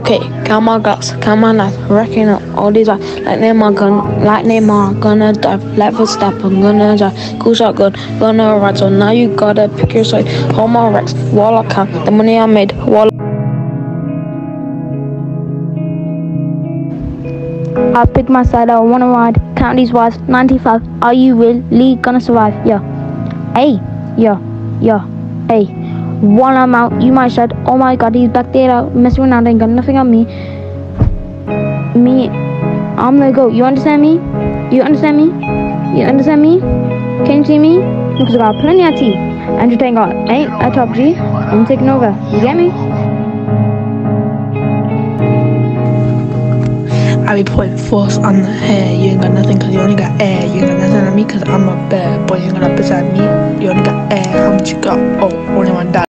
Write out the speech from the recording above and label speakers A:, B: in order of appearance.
A: Okay, count my guts, count my life, wrecking up all these life. Like Neymar, gun, like Neymar, gonna dive, like Verstappen, gonna dive, cool shot, good, gonna ride. So now you gotta pick your side. Hold my Rex, wall I count, the money I made, wall.
B: I pick my side, I wanna ride. Count these wives, 95. Are you really gonna survive? Yeah. Hey, yeah, yeah, hey. One I'm out, you might shut. Oh my god, he's back there out, messing around, ain't got nothing on me. Me, I'm gonna go. You understand me? You understand me? You understand me? Can you see me? Because I got plenty of tea. And you thank God, ain't I top G? I'm taking over. You get me?
A: I be putting force on the hair. You ain't got nothing cause you only got air. You ain't got nothing on me cause I'm a bear. Boy, you ain't got up beside me. You only got air. How much you got? Oh, only one dollar.